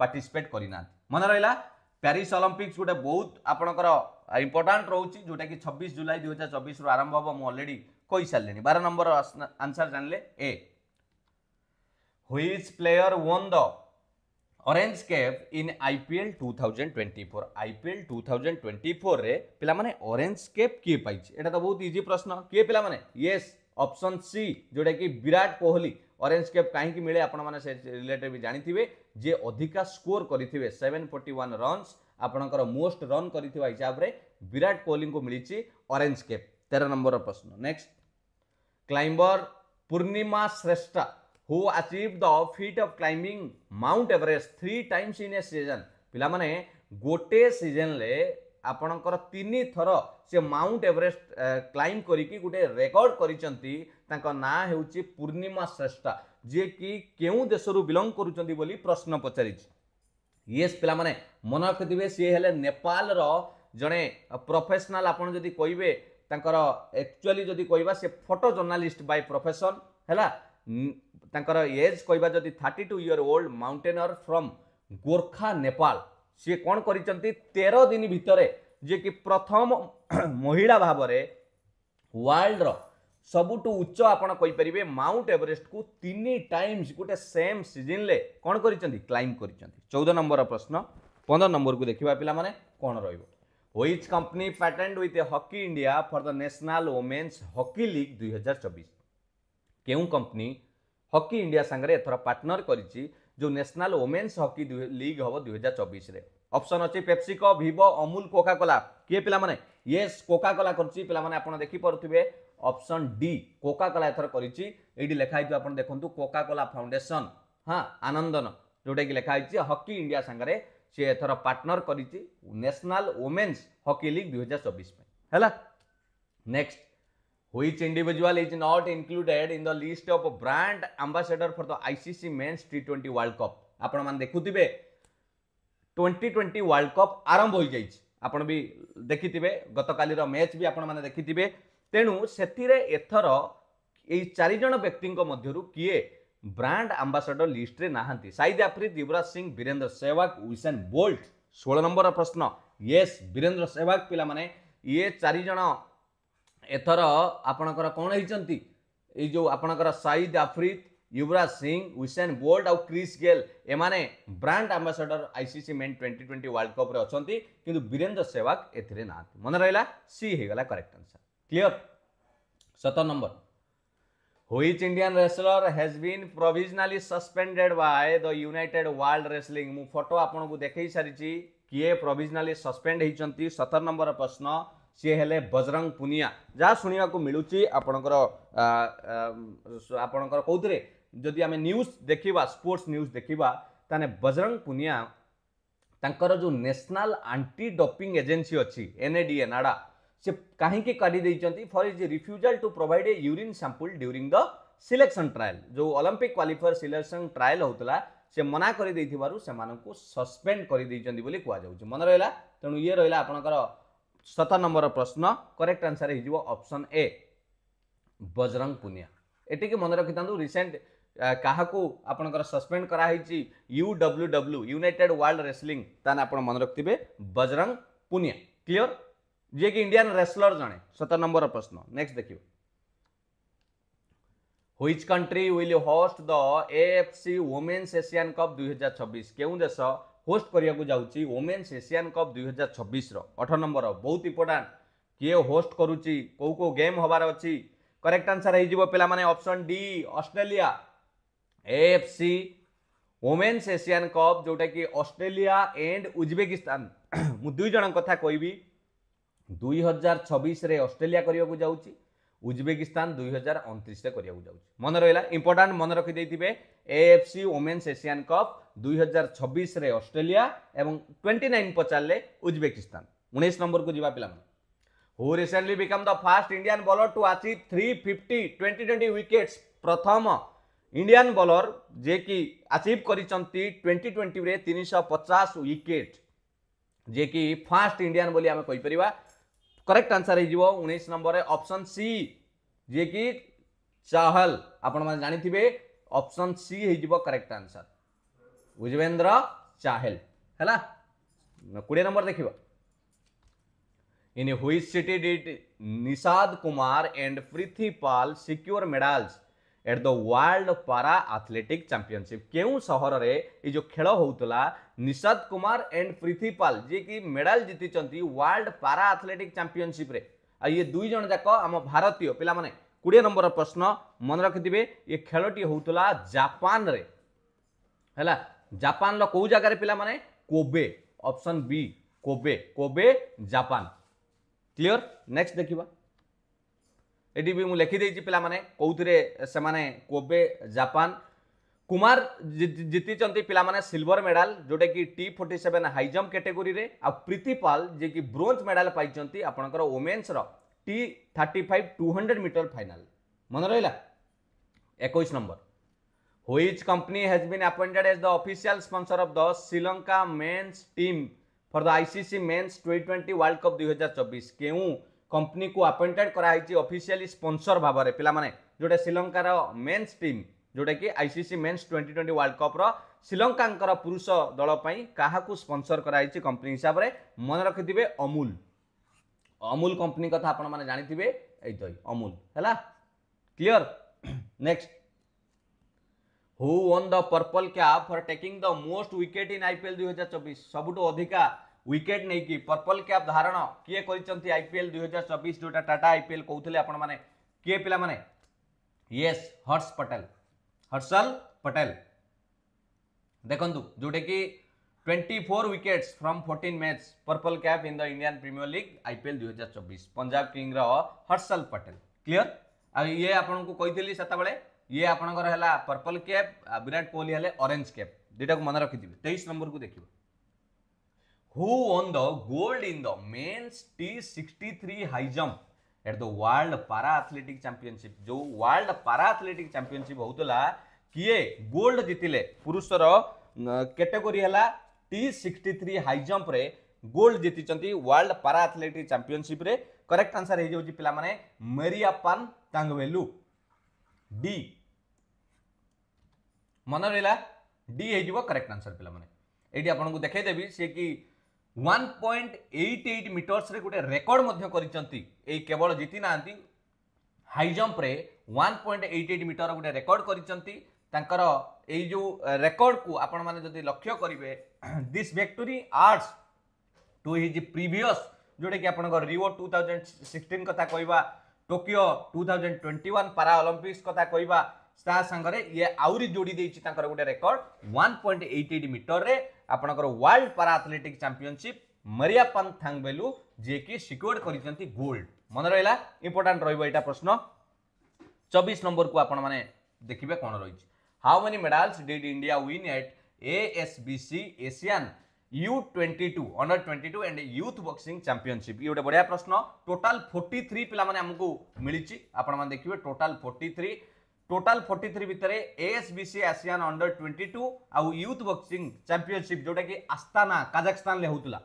পার্টিসিপেট করে না মনে রহলা ପ୍ୟାରିସ୍ ଅଲମ୍ପିକ୍ସ ଗୋଟେ ବହୁତ ଆପଣଙ୍କର ଇମ୍ପୋର୍ଟାଣ୍ଟ ରହୁଛି ଯେଉଁଟାକି ଛବିଶ ଜୁଲାଇ ଦୁଇ ହଜାର ଚବିଶରୁ ଆରମ୍ଭ ହେବ ମୁଁ ଅଲରେଡ଼ି କହିସାରିଲିଣି ବାର ନମ୍ବର ଆନ୍ସର ଜାଣିଲେ ଏ which player won the orange cap in I P L two thousand twenty four I P L two thousand twenty ଫୋର୍ରେ ପିଲାମାନେ ଅରେଞ୍ଜ କେପ୍ କିଏ ପାଇଛି ଏଇଟା ତ ବହୁତ ଇଜି ପ୍ରଶ୍ନ କିଏ ପିଲାମାନେ ୟେସ୍ ଅପସନ୍ ସି ଯେଉଁଟାକି ବିରାଟ କୋହଲି অরেঞ্জ ক্যাপ কাହିଁକି ମିଳେ ଆପଣମାନେ ସେ ରିଲେଟେଡ୍ ବି ଜାଣିଥିବେ ଯିଏ ଅଧିକା ସ୍କୋର କରିଥିବେ ସେଭେନ୍ ଫୋର୍ଟି ୱାନ୍ ରନ୍ସ ଆପଣଙ୍କର ମୋଷ୍ଟ ରନ୍ କରିଥିବା ହିସାବରେ ବିରାଟ କୋହଲିଙ୍କୁ ମିଳିଛି ଅରେଞ୍ଜ କ୍ୟାପ୍ ତେର ନମ୍ବରର ପ୍ରଶ୍ନ next climber Purnima Shrestha who achieve the feat of climbing Mount Everest three times in a season ପିଲାମାନେ ଗୋଟେ ସିଜନ୍ରେ ଆପଣଙ୍କର ତିନି ଥର ସେ ମାଉଣ୍ଟ ଏଭରେଷ୍ଟ କ୍ଲାଇମ୍ବ କରିକି ଗୋଟେ ରେକର୍ଡ କରିଛନ୍ତି ତାଙ୍କ ନାଁ ହେଉଛି ପୂର୍ଣ୍ଣିମା ଶ୍ରେଷ୍ଠା ଯିଏକି କେଉଁ ଦେଶରୁ ବିଲଙ୍ଗ କରୁଛନ୍ତି ବୋଲି ପ୍ରଶ୍ନ ପଚାରିଛି ୟେସ୍ ପିଲାମାନେ ମନେ ରଖିଥିବେ ସିଏ ହେଲେ ନେପାଳର ଜଣେ ପ୍ରଫେସନାଲ୍ ଆପଣ ଯଦି କହିବେ ତାଙ୍କର ଆକ୍ଚୁଆଲି ଯଦି କହିବା ସେ ଫଟୋ ଜର୍ଣ୍ଣାଲିଷ୍ଟ ବାଇ ପ୍ରଫେସନ୍ ହେଲା ତାଙ୍କର ଏଜ୍ କହିବା ଯଦି thirty two year old mountaineer from Gorkha Nepal ସିଏ କ'ଣ କରିଛନ୍ତି ତେର ଦିନ ଭିତରେ ଯିଏକି ପ୍ରଥମ ମହିଳା ଭାବରେ ୱାର୍ଲଡ଼ର ସବୁଠୁ ଉଚ୍ଚ ଆପଣ କହିପାରିବେ ମାଉଣ୍ଟ ଏଭରେଷ୍ଟକୁ ତିନି ଟାଇମ୍ସ ଗୋଟେ ସେମ୍ ସିଜନ୍ରେ କ'ଣ କରିଛନ୍ତି କ୍ଲାଇମ୍ବ କରିଛନ୍ତି ଚଉଦ ନମ୍ବରର ପ୍ରଶ୍ନ ପନ୍ଦର ନମ୍ବରକୁ ଦେଖିବା ପିଲାମାନେ କ'ଣ ରହିବ which company patent with a hockey India for the national women's hockey league ଦୁଇହଜାର ଚବିଶ କେଉଁ କମ୍ପାନୀ ହକି ଇଣ୍ଡିଆ ସାଙ୍ଗରେ ଏଥର ପାର୍ଟନର କରିଛି ଯେଉଁ ନ୍ୟାସନାଲ୍ ଓମେନ୍ସ ହକି ଲିଗ୍ ହେବ ଦୁଇହଜାର ଚବିଶରେ ଅପସନ୍ ଅଛି PepsiCo Vivo Amul Coca Cola କିଏ ପିଲାମାନେ ୟେସ୍ କୋକାକୋଲା କରୁଛି ପିଲାମାନେ ଆପଣ ଦେଖିପାରୁଥିବେ অপশন ডি কোকাকোলা এথর করেছি এইটি লেখা হয়েছে আপনার দেখুন কোকাকোলা ফাউন্ডেসন হ্যাঁ আনন্দন ଯେଉଁଟାକି ଲେଖା ହେଇଛି ହକି ଇଣ୍ଡିଆ ସାଙ୍ଗରେ ସେ ଏଥର ପାର୍ଟନର କରିଛି ନ୍ୟାସନାଲ୍ ଓମେନ୍ସ ହକି ଲିଗ୍ ଦୁଇହଜାର ଚବିଶ ପାଇଁ ହେଲା next which individual is not included in the list of brand ambassador for the ICC men's T twenty world cup ଆପଣମାନେ ଦେଖୁଥିବେ ଟ୍ୱେଣ୍ଟି ଟ୍ୱେଣ୍ଟି ୱାର୍ଲଡ କପ୍ ଆରମ୍ଭ ହୋଇଯାଇଛି ଆପଣ ବି ଦେଖିଥିବେ ଗତକାଲିର ମ୍ୟାଚ୍ ବି ଆପଣମାନେ ଦେଖିଥିବେ तेणु सेथर यारिज व्यक्ति किए ब्रांड आंबासाडर नहाँ नाइद आफ्रिद युवराज सिंह बीरेन्द्र सहवाग ओसेन बोल्ट षोल नंबर प्रश्न ये बीरेन्द्र सहवाग पे ये चारिज एथर आपणकर कौन है जो आपणकर साइद आफ्रित युवराज सिंह उसेन बोल्ट आउ Chris Gayle M brand ambassador ICC men twenty twenty world कप्रे अच्छा कितु वीरेन्द्र सेवाग ए मन रहा सी होगा करेक्ट आंसर क्लियर सत्रह number which indian wrestler has been provisionally suspended by the united world wrestling ମୁଁ ଫଟୋ ଆପଣଙ୍କୁ ଦେଖାଇ ସାରିଛି କିଏ ପ୍ରୋଭିଜନାଲି ସସ୍ପେଣ୍ଡ ହେଇଛନ୍ତି ସତର ନମ୍ବର ପ୍ରଶ୍ନ ସିଏ ହେଲେ ବଜରଙ୍ଗ ପୁନିଆ ଯାହା ଶୁଣିବାକୁ ମିଳୁଛି ଆପଣଙ୍କର ଆପଣଙ୍କର କେଉଁଥିରେ ଯଦି ଆମେ ନ୍ୟୁଜ୍ ଦେଖିବା ସ୍ପୋର୍ଟ୍ସ ନ୍ୟୁଜ୍ ଦେଖିବା ତାହେଲେ ବଜରଙ୍ଗ ପୁନିଆ ତାଙ୍କର ଯେଉଁ ନ୍ୟାସନାଲ୍ ଆଣ୍ଟି ଡପିଂ ଏଜେନ୍ସି ଅଛି ଏନ୍ଏଡିଏ ନାଡ଼ା से कहीं कर for his refusal to provide a urine sample during the selection trial जो अलंपिक क्वाफायर सिलेक्शन ट्राएल होता से मना कर सस्पेंड करदे कहु मन रहा तेणु ये रहा आप सत नंबर प्रश्न correct answer option A Bajrang Punia ये मन रखि था रिसेंट क्या आपंकर सस्पेंड कराई UW W united world wrestling मन रखिथे बजरंग पुनिया क्लीयर जिकि इंडियान रेसलर जड़े सतर नंबर प्रश्न नेक्स्ट देख which country will host the F C women's Asian cup दुई हजार छब्बीस होस्ट करने को जाऊँच कप दुई हजार छब्बीस अठर नंबर बहुत इंपोर्टां किए होस्ट करुच्ची को कौ गेम हबार अच्छी करेक्ट आंसर हो पाने option D Australia F C women's Asian cup जोटा कि अस्ट्रेलिया एंड उज्बेकिस्तान मुझ दुईज कथा कह ଦୁଇ ହଜାର ଛବିଶରେ ଅଷ୍ଟ୍ରେଲିଆ କରିବାକୁ ଯାଉଛି ଉଜବେକିସ୍ତାନ ଦୁଇ ହଜାର ଅଣତିରିଶରେ କରିବାକୁ ଯାଉଛି ମନେ ରହିଲା ଇମ୍ପୋର୍ଟାଣ୍ଟ ମନେ ରଖିଦେଇଥିବେ ଏଏଫ୍ସି ଓମେନ୍ସ ଏସିଆନ୍ କପ୍ ଦୁଇ ହଜାର ଛବିଶରେ ଅଷ୍ଟ୍ରେଲିଆ ଏବଂ ଟ୍ୱେଣ୍ଟି ନାଇନ୍ ପଚାରିଲେ ଉଜବେକିସ୍ତାନ ଉଣେଇଶ ନମ୍ବରକୁ ଯିବା ପିଲାମାନେ who recently become the first Indian bowler to achieve three fifty twenty twenty wickets ପ୍ରଥମ ଇଣ୍ଡିଆନ୍ ବଲର ଯିଏକି ଆଚିଭ୍ କରିଛନ୍ତି ଟ୍ୱେଣ୍ଟି ଟ୍ୱେଣ୍ଟିରେ ତିନିଶହ ପଚାଶ ୱିକେଟ୍ ଯିଏକି ଫାଷ୍ଟ ଇଣ୍ଡିଆନ୍ ବୋଲି ଆମେ କହିପାରିବା करेक्ट आंसर हो उन्नीस नंबर ऑप्शन सी जी कि चहल आपण मैंने जानी ऑप्शन सी हो करेक्ट आंसर उज्वेन्द्र चाहेल है कोड़े नंबर देख in which city did Nishad Kumar and Prithvipal secure medals at the world para athletic championship क्यों सहर ये जो खेल होता निषाद कुमार एंड प्रीतिपाल जी की मेडल जीति वर्ल्ड पारा आथलेटिक चैंपियनशिप रे आ ये दुई जन जाक आम भारतीय पे कोड़े नंबर प्रश्न मन रखिथे ये खेलटी होता जापान रे है जापान कौ जगार पे Kobe option B Kobe Kobe Japan clear next देखा ये भी मुझे पे कौरे से कोबे जापान कुमार जीति चंती पिलामाने सिल्वर मेडल जोटा कि T forty seven high jump category आ प्रीतिपाल जी ब्रोज मेडाल पाई आपणकर ओमेन्सर T thirty five two hundred metre final मन रहा एक number which company has been appointed as the official sponsor of the Sri Lanka men's team for the ICC men's twenty twenty world cup दुई हजार के କମ୍ପାନୀକୁ appointed କରାହେଇଛି officially sponsor ଭାବରେ ପିଲାମାନେ ଯେଉଁଟା ଶ୍ରୀଲଙ୍କାର ମେନ୍ସ ଟିମ୍ ଯେଉଁଟାକି ICC men's twenty twenty world କପ୍ର ଶ୍ରୀଲଙ୍କାଙ୍କର ପୁରୁଷ ଦଳ ପାଇଁ କାହାକୁ ସ୍ପନ୍ସର କରାଯାଇଛି କମ୍ପାନୀ ହିସାବରେ ମନେ ରଖିଥିବେ ଅମୁଲ ଅମୁଲ କମ୍ପାନୀ କଥା ଆପଣମାନେ ଜାଣିଥିବେ ଏଇ ତ ଅମୁଲ ହେଲା clear next who won the purple cap for taking the most wicket in IPL ଦୁଇ ହଜାର ଚବିଶ ସବୁଠୁ ଅଧିକା विकेट ୱିକେଟ୍ ନେଇକି ପର୍ପଲ୍ କ୍ୟାପ୍ ଧାରଣ କିଏ କରିଛନ୍ତି ଆଇପିଏଲ୍ ଦୁଇ ହଜାର ଚବିଶ टाटा आईपीएल कहते आप किए କିଏ ପିଲାମାନେ हर्ष पटेल हर्षल पटेल ପଟେଲ जोटा कि twenty four wickets from fourteen match purple cap in the Indian premier league IPL दुई हजार चौबीस पंजाब किंग्र हर्षल पटेल क्लीयर आए ये आपको कही से ये आपंकर पर्पल कैप विराट कोहली हेले ऑरेंज कैप दुटा को मन रखिथे तेईस नंबर को देखिए who won the gold in the men's T63 high jump at the World Para Athletic Championship जो World Para Athletic Championship बहुत होतला किए गोल्ड जितिले रो कैटेगोरी है T63 high jump रे gold जीती जिति World Para Athletic Championship रे correct answer है जो जी पिला मरिया पान तंगवेलु D मैंने मेरीआपान तांगवेलु डी मन रहा डी हो करेक्ट आंसर पे ये आपको देखदेवि सी कि ওয়ান পয়েন্ট ଏଇଟ୍ ଏଇଟ୍ ମିଟର୍ସରେ ଗୋଟେ ରେକର୍ଡ଼ ମଧ୍ୟ କରିଛନ୍ତି ଏଇ କେବଳ ଜିତିନାହାନ୍ତି high ଜମ୍ପରେ one point eight eight metre ଗୋଟେ ରେକର୍ଡ଼ କରିଛନ୍ତି ତାଙ୍କର ଏଇ ଯେଉଁ ରେକର୍ଡ଼କୁ ଆପଣମାନେ ଯଦି ଲକ୍ଷ୍ୟ କରିବେ this victory adds to his previous ଯେଉଁଟାକି ଆପଣଙ୍କ ରିଓ ଟୁ ଥାଉଜେଣ୍ଡ ସିକ୍ସଟିନ୍ କଥା କହିବା Tokyo two thousand twenty one para Olympics କଥା କହିବା ତା ସାଙ୍ଗରେ ଇଏ ଆହୁରି ଯୋଡ଼ି ଦେଇଛି ତାଙ୍କର ଗୋଟେ record one point eight eight ମିଟରରେ आपणकर वर्ल्ड पारा आथलेटिक्स चंपिशिप मरिया पंथांगेलु जेकि सिक्योर कर गोल्ड मन रहा इंपोर्टाट रहा प्रश्न चबीस नंबर को आपण मैंने देखिए कौन रही how many medals did India win at A S B C Asian U twenty two under twenty two and youth boxing championship ये गोटे बढ़िया प्रश्न टोटाल फोर्टी थ्री पे मिली आपण देखिए total forty three total forty three भितर ASBC Asian under twenty two आउ यूथ बक्सींग चंपिशिप जोटा कि आस्ताना काजाकस्तान होता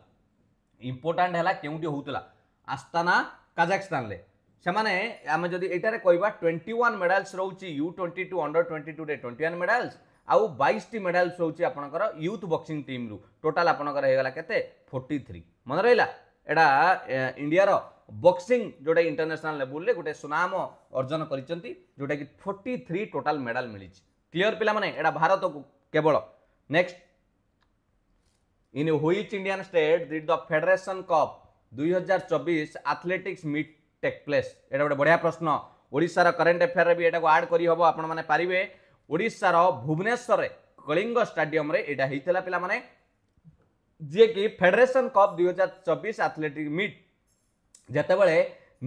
इंपोर्टाट है क्योंटी होता आस्ताना काजाकस्तान से आम जब यार कह twenty one medals रोच U twenty two under twenty two twenty one medals आउ बैशी मेडाल्स रोचे आपंकर यूथ बक्सींग टीम्रु टोटाल आपंकर फोर्टी थ्री मन रहा एटा इंडिया বক্সিং যেটা ইন্টারন্যাশনাল লেভেলে গোটে সুনাম অর্জন করেছেন যেটা কি ফোর্টি থ্রি টোটাল মেডাল মিছে ক্লিয়ার পিলা মানে এটা ভারতকু কেবল next in which Indian state did the federation cup দুই হাজার চবিশ আথলেটিক্স মিট টেক প্লেস এটা গোটে বঢ়িয়া প্রশ্ন ଓଡ଼ିଶାର କରେଣ୍ଟ ଆଫେୟାର୍ରେ ବି ଏଇଟାକୁ ଆଡ଼୍ କରିହେବ ଆପଣମାନେ ପାରିବେ ଓଡ଼ିଶାର ଭୁବନେଶ୍ୱରରେ କଳିଙ୍ଗ ଷ୍ଟାଡିୟମରେ ଏଇଟା ହେଇଥିଲା ପିଲାମାନେ ଯିଏକି ଫେଡେରେସନ୍ କପ୍ ଦୁଇହଜାର ଚବିଶ ଆଥଲେଟିକ୍ ମିଟ୍ ଯେତେବେଳେ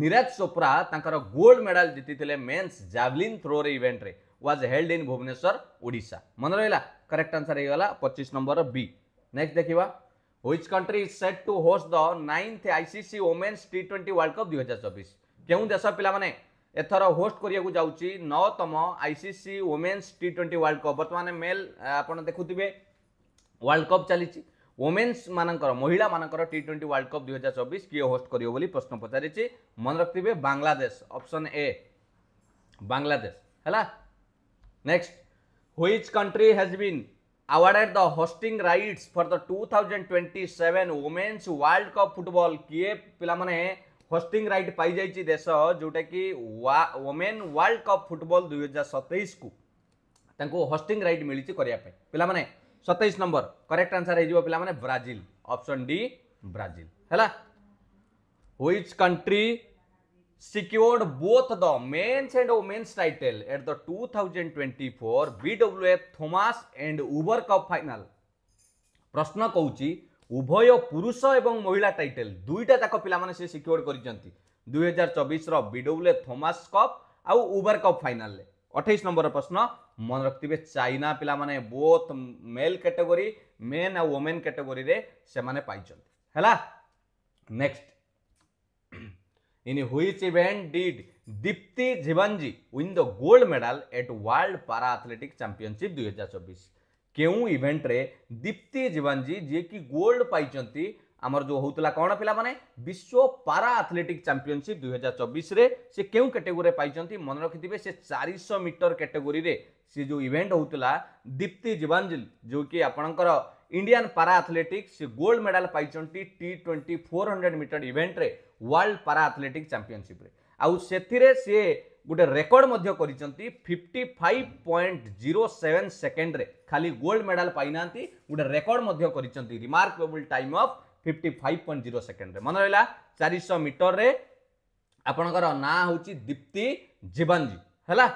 ନିରଜ ଚୋପ୍ରା ତାଙ୍କର ଗୋଲ୍ଡ ମେଡାଲ୍ ଜିତିଥିଲେ ମେନ୍ସ ଜାଭଲିନ୍ ଥ୍ରୋରେ ଇଭେଣ୍ଟରେ was held in Bhubaneswar Odisha ମନେ ରହିଲା କରେକ୍ଟ ଆନ୍ସର ହେଇଗଲା ପଚିଶ ନମ୍ବର ବି ନେକ୍ସଟ ଦେଖିବା which country is set to host the ninth ICC women's T twenty world cup দুই হাজার চবিশ কেউ দেশ পিলামানে এথর হোস্ট করা যাচ্ছি নতম ICC women's T twenty world cup বর্তমানে মেল আপনার দেখুবে ওয়ার্ল্ড কপ চালিছি ওমেন্স মানকর মহিলা মানকর টি টোয়েন্টি ওয়ার্ল্ড কপ দুই হাজার চবিশ কিয়ে হোস্ট করব বলে প্রশ্ন পচারিছি মনে রাখবে বাংলাদেশ অপশন এ বাংলাদেশ হ্যাঁ next which country has been awarded the hosting rights for the 2027 women's world cup football किए पिलाମାନେ होस्टिंग राइट पाई जाइछि देश जोटा कि वोमेन वर्ल्ड कप फुटबॉल 2027 को तांको होस्टिंग राइट मिलिछि करिया पे पिलाମାନେ सतैश नंबर करेक्ट आंसर हो पाने ब्राजिल ऑप्शन डी ब्राजिल है which country secured both the men's and women's title at the 2024 BWF Thomas and Uber Cup final প্রশ্ন কৌচি উভয় পুরুষ এবং মহিলা টাইটেল দুইটা যাক পিলামানে সে সিকিওর করিছন্তি 2024 র BWF থমাস কপ আউ উবার কপ ফাইনাল 28 নম্বর প্রশ্ন मन रखिए चाइना पाने बोथ मेल कैटेगोरी मेन आ वोमेन कैटेगोरी से है next in which event did Deepthi Jeevanji win the gold medal at world para athletic championship दुई हजार चौबीस क्यों रे दीप्ति जीवनजी जी कि गोल्ड पाई ଆମର ଯେଉଁ ହେଉଥିଲା କ'ଣ ପିଲାମାନେ ବିଶ୍ୱ ପାରା ଆଥଲେଟିକ୍ ଚାମ୍ପିଅନସିପ୍ ଦୁଇ ହଜାର ଚବିଶରେ ସେ କେଉଁ କାଟେଗୋରୀରେ ପାଇଛନ୍ତି ମନେ ରଖିଥିବେ ସେ ଚାରିଶହ ମିଟର କାଟେଗୋରୀରେ ସେ ଯେଉଁ ଇଭେଣ୍ଟ ହେଉଥିଲା ଦୀପ୍ତି ଜୀବାଞ୍ଜିଲ ଯେଉଁକି ଆପଣଙ୍କର ଇଣ୍ଡିଆନ୍ ପାରା ଆଥଲେଟିକ୍ସ ସେ ଗୋଲ୍ଡ ମେଡାଲ ପାଇଛନ୍ତି T twenty four hundred metre ଇଭେଣ୍ଟରେ ୱାର୍ଲଡ ପାରା ଆଥଲେଟିକ୍ ଚାମ୍ପିଅନସିପ୍ରେ ଆଉ ସେଥିରେ ସିଏ ଗୋଟେ ରେକର୍ଡ ମଧ୍ୟ କରିଛନ୍ତି fifty five point zero seven ସେକେଣ୍ଡରେ ଖାଲି ଗୋଲ୍ଡ ମେଡାଲ ପାଇନାହାନ୍ତି ଗୋଟେ ରେକର୍ଡ ମଧ୍ୟ କରିଛନ୍ତି remarkable time of fifty five point zero second में मन रहा चार शह मीटर में आपणकर ना हूँ दीप्ति जीवांजी है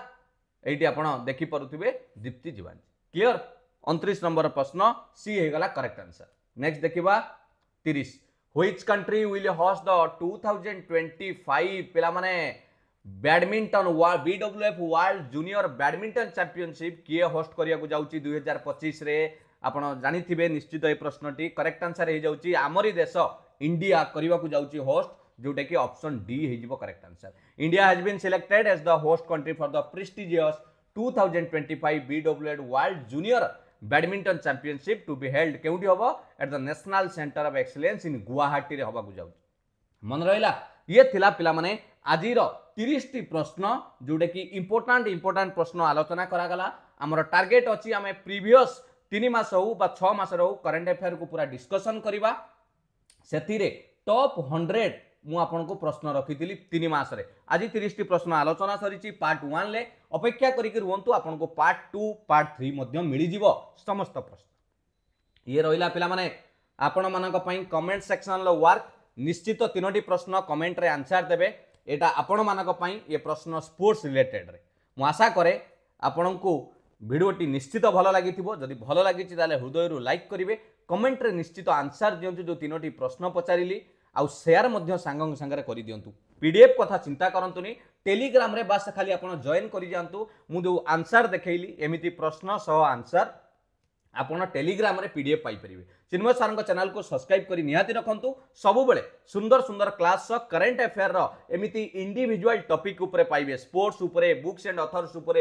ये आप देखिपे दीप्ति जीवांजी क्लीयर अंतरीश नंबर प्रश्न सी होगा करेक्ट आंसर नेक्स्ट देखा तीस which country will host the two thousand twenty five पे badminton B W F world junior badminton championship किए हस्ट करने को जाऊँच दुई हजार पचिश्रे ଆପଣ ଜାଣିଥିବେ ନିଶ୍ଚିତ ଏ ପ୍ରଶ୍ନଟି କରେକ୍ଟ ଆନ୍ସର୍ ହେଇଯାଉଛି ଆମରି ଦେଶ ଇଣ୍ଡିଆ କରିବାକୁ ଯାଉଛି ହୋଷ୍ଟ ଯେଉଁଟାକି ଅପସନ୍ ଡି ହେଇଯିବ correct answer India has been selected as the host country for the prestigious two thousand twenty five B W F world junior badminton championship to be held କେଉଁଠି ହେବ at the national centre of excellence in ଗୁଆହାଟୀରେ ହେବାକୁ ଯାଉଛି ମନେ ରହିଲା ଇଏ ଥିଲା ପିଲାମାନେ ଆଜିର ତିରିଶଟି ପ୍ରଶ୍ନ ଯେଉଁଟାକି ଇମ୍ପୋର୍ଟାଣ୍ଟ ଇମ୍ପୋର୍ଟାଣ୍ଟ ପ୍ରଶ୍ନ ଆଲୋଚନା କରାଗଲା ଆମର ଟାର୍ଗେଟ୍ ଅଛି ଆମେ ପ୍ରିଭିୟସ୍ ତିନି ମାସ ହେଉ ବା ଛଅ ମାସର ହେଉ କରେଣ୍ଟ ଆଫେୟାରକୁ ପୁରା ଡିସ୍କସନ୍ କରିବା ସେଥିରେ ଟପ୍ ହଣ୍ଡ୍ରେଡ଼ ମୁଁ ଆପଣଙ୍କୁ ପ୍ରଶ୍ନ ରଖିଥିଲି ତିନି ମାସରେ ଆଜି ତିରିଶଟି ପ୍ରଶ୍ନ ଆଲୋଚନା ସରିଛି ପାର୍ଟ ୱାନ୍ରେ ଅପେକ୍ଷା କରିକି ରୁହନ୍ତୁ ଆପଣଙ୍କୁ ପାର୍ଟ ଟୁ ପାର୍ଟ ଥ୍ରୀ ମଧ୍ୟ ମିଳିଯିବ ସମସ୍ତ ପ୍ରଶ୍ନ ଇଏ ରହିଲା ପିଲାମାନେ ଆପଣମାନଙ୍କ ପାଇଁ କମେଣ୍ଟ ସେକ୍ସନର ୱାର୍କ ନିଶ୍ଚିତ ତିନୋଟି ପ୍ରଶ୍ନ କମେଣ୍ଟରେ ଆନ୍ସର୍ ଦେବେ ଏଇଟା ଆପଣମାନଙ୍କ ପାଇଁ ଏ ପ୍ରଶ୍ନ ସ୍ପୋର୍ଟସ୍ ରିଲେଟେଡ଼ରେ ମୁଁ ଆଶା କରେ ଆପଣଙ୍କୁ ଭିଡ଼ିଓଟି ନିଶ୍ଚିତ ଭଲ ଲାଗିଥିବ ଯଦି ଭଲ ଲାଗିଛି ତାହେଲେ ହୃଦୟରୁ ଲାଇକ୍ କରିବେ କମେଣ୍ଟରେ ନିଶ୍ଚିତ ଆନ୍ସର୍ ଦିଅନ୍ତୁ ଯେଉଁ ତିନୋଟି ପ୍ରଶ୍ନ ପଚାରିଲି ଆଉ ସେୟାର ମଧ୍ୟ ସାଙ୍ଗଙ୍କ ସାଙ୍ଗରେ କରିଦିଅନ୍ତୁ ପି ଡି ଏଫ୍ କଥା ଚିନ୍ତା କରନ୍ତୁନି ଟେଲିଗ୍ରାମରେ ବାସ୍ ଖାଲି ଆପଣ ଜଏନ୍ କରିଯାଆନ୍ତୁ ମୁଁ ଯେଉଁ ଆନ୍ସାର୍ ଦେଖାଇଲି ଏମିତି ପ୍ରଶ୍ନ ସହ ଆନ୍ସାର୍ আপোনা টেলিগ্রামৰে পিডিএফ পাই পৰিব। চিন্ময় সারঙ্গ চ্যানেলক সাবস্ক্রাইব কৰি নিহাতি ৰখন্তু। সবোৱে সুন্দর সুন্দর ক্লাছক கரেন্ট এফেৰৰ এমিতি ইনডিভিজুৱাল টপিকৰ ওপৰে পাইবে। স্পৰ্টছ ওপৰে বুকছ এণ্ড অথৰছ ওপৰে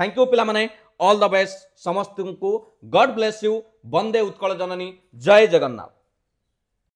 থ্যাংক ইউ pila মানে অল দা বেষ্ট। সমস্তক গড ব্লেছ ইউ। বন্দে উৎকল জননী। জয় জগন্নাথ।